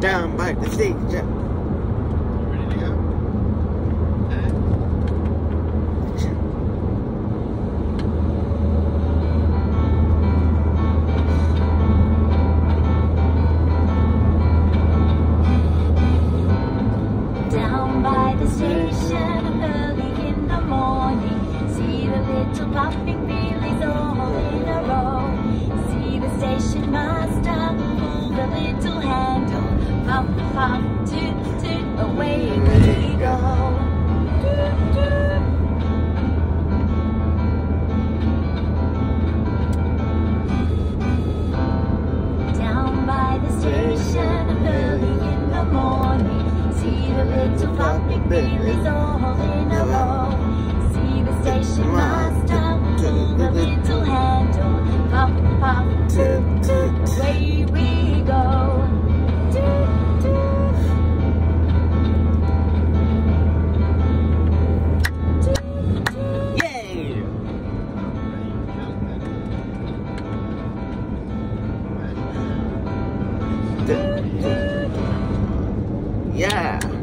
down by the stage. See the station master the little handle toot, away we go. Down by the station early in the morning See the little all in a row See the station Yeah.